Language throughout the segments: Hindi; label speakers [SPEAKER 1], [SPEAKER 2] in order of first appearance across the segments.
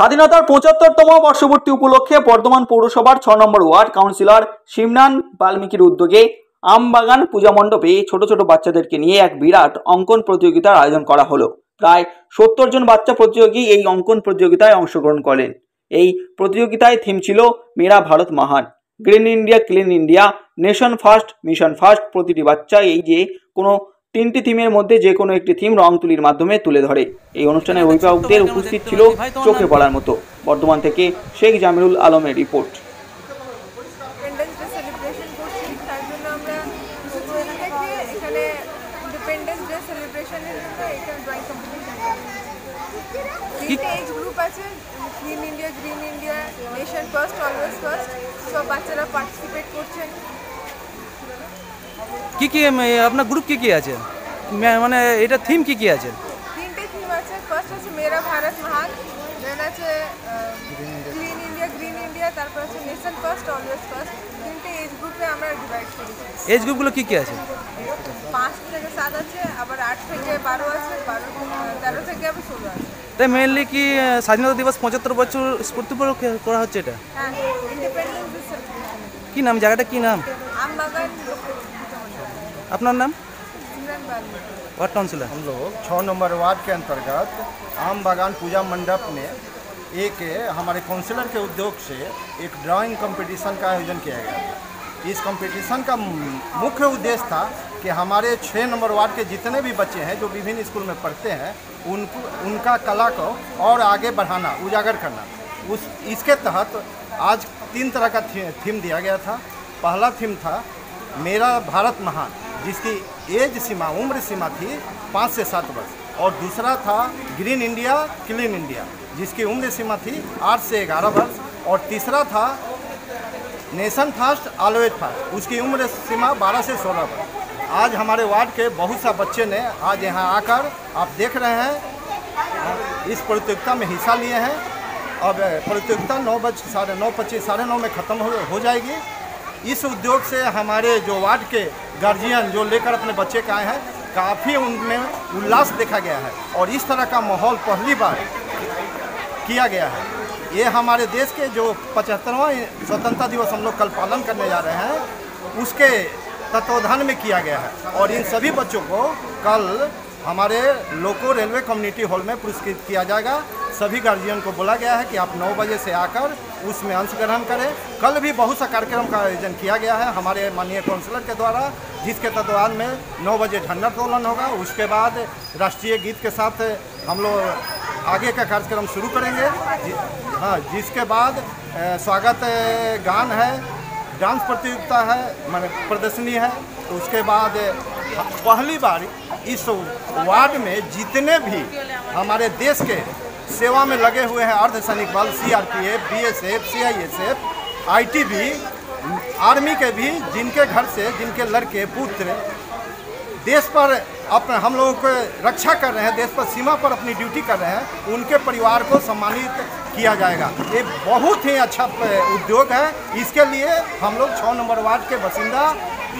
[SPEAKER 1] স্বাধীনতার পঁচাত্তরতম বর্ষপূর্তি উপলক্ষে বর্ধমান পৌরসভার ছ নম্বর ওয়ার্ড কাউন্সিলর শিমনান বাল্মীকির উদ্যোগে আমবাগান পূজা মণ্ডপে ছোট ছোট বাচ্চাদেরকে নিয়ে এক বিরাট অঙ্কন প্রতিযোগিতার আয়োজন করা হলো। প্রায় সত্তর জন বাচ্চা প্রতিযোগী এই অঙ্কন প্রতিযোগিতায় অংশগ্রহণ করেন এই প্রতিযোগিতায় থিম ছিল মেরা ভারত মহান। Green India, clean India, nation first, mission first প্রতিটি বাচ্চা এই যে কোনো তিনটি থিমের মধ্যে যে কোনো একটি থিম রং তুলির মাধ্যমে তুলে ধরে। এই অনুষ্ঠানে অভিভাবকদের উপস্থিত ছিল চোখে পড়ার মতো। বর্ধমান থেকে শেখ জামিরুল আলমের রিপোর্ট।
[SPEAKER 2] ইন্ডিপেন্ডেন্স ডে সেলিব্রেশন করছি তার জন্য আমরা ছোটবেলা থেকে এখানে ইন্ডিপেন্ডেন্স ডে সেলিব্রেশনের জন্য এখানে ড্রয়িং কম্পিটিশন তিনটে এজ গ্রুপ আছে clean India green India nation first always first সব বাচ্চারা পার্টিসিপেট করছেন।
[SPEAKER 3] কি কি আপনার গ্রুপ কি কি আছে? মানে এটা থিম কি কি আছে?
[SPEAKER 2] তিনটে থিম আছে। ফার্স্ট আছে মেরা ভারত মহান দেন আছে ক্লিন ইন্ডিয়া গ্রিন ইন্ডিয়া তারপর আছে নেশন ফার্স্ট অলওয়েজ ফার্স্ট তিনটে এজ গ্রুপে আমরা ডিভাইড করেছি।
[SPEAKER 3] এজ গ্রুপগুলো কি কি আছে?
[SPEAKER 2] পাঁচ থেকে সাত আছে আবার আট থেকে বারো আছে বারো তেরো থেকে আবার ষোলো আছে।
[SPEAKER 3] তাই মেনলি কি স্বাধীনতা দিবস পঁচাত্তর বছর স্ফূর্তি করা হচ্ছে এটা?
[SPEAKER 2] হ্যাঁ ইন্ডিপেন্ডেন্স
[SPEAKER 3] কি নাম? জায়গাটা কি নাম?
[SPEAKER 2] আমবাগান अपना नाम
[SPEAKER 3] वार्ड काउंसिलर
[SPEAKER 4] हम लोग छः नंबर वार्ड के अंतर्गत आम बागान पूजा मंडप में एक हमारे काउंसिलर के उद्योग से एक ड्राइंग कंपटीशन का आयोजन किया गया था। इस कंपटीशन का मुख्य उद्देश्य था कि हमारे छः नंबर वार्ड के जितने भी बच्चे हैं जो विभिन्न स्कूल में पढ़ते हैं उनको उनका कला को और आगे बढ़ाना उजागर करना। उस इसके तहत आज तीन तरह का थी, थीम दिया गया था। पहला थीम था मेरा भारत महान। जिसकी एज सीमा उम्र सीमा थी पाँच से सात वर्ष। और दूसरा था ग्रीन इंडिया क्लीन इंडिया जिसकी उम्र सीमा थी आठ से ग्यारह वर्ष। और तीसरा था नेशन फास्ट ऑलवेज फास्ट उसकी उम्र सीमा बारह से सोलह वर्ष। आज हमारे वार्ड के बहुत सा बच्चे ने आज यहाँ आकर आप देख रहे हैं इस प्रतियोगिता में हिस्सा लिए हैं। अब प्रतियोगिता नौ बज साढ़े नौ पच्चीस साढ़े नौ में ख़त्म हो, हो जाएगी। इस उद्योग से हमारे जो वार्ड के गार्जियन जो लेकर अपने बच्चे के आए हैं, काफ़ी उनमें उल्लास देखा गया है और इस तरह का माहौल पहली बार किया गया है। ये हमारे देश के जो पचहत्तरवा स्वतंत्रता दिवस हम लोग कल पालन करने जा रहे हैं, उसके तत्वाधान में किया गया है और इन सभी बच्चों को कल हमारे लोको रेलवे कम्युनिटी हॉल में पुरस्कृत किया जाएगा। सभी गार्जियन को बोला गया है कि आप 9 बजे से आकर उसमें अंशग्रहण करें। कल भी बहुत सा कार्यक्रम का आयोजन किया गया है हमारे माननीय काउंसलर के द्वारा जिसके तत्वाधान में 9 बजे झंडोत्तोलन होगा। उसके बाद राष्ट्रीय गीत के साथ हम लोग आगे का कार्यक्रम शुरू करेंगे। जि, हाँ जिसके बाद अ, स्वागत गान है डांस प्रतियोगिता है माने प्रदर्शनी है। तो उसके बाद पहली बार इस वार्ड में जितने भी हमारे देश के सेवा में लगे हुए हैं अर्धसैनिक बल C R P F B S F C I S F I T भी आर्मी के भी, जिनके घर से, जिनके लड़के, पुत्र। देश पर अपने हम लोगों को रक्षा कर रहे हैं, देश पर सीमा पर अपनी ड्यूटी कर रहे हैं, उनके परिवार को सम्मानित किया जाएगा। ये बहुत ही अच्छा उद्योग है। इसके लिए हम लोग छः नंबर वार्ड के बासिंदा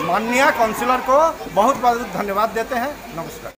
[SPEAKER 4] माननीय काउंसिलर को बहुत बहुत धन्यवाद देते हैं। नमस्कार।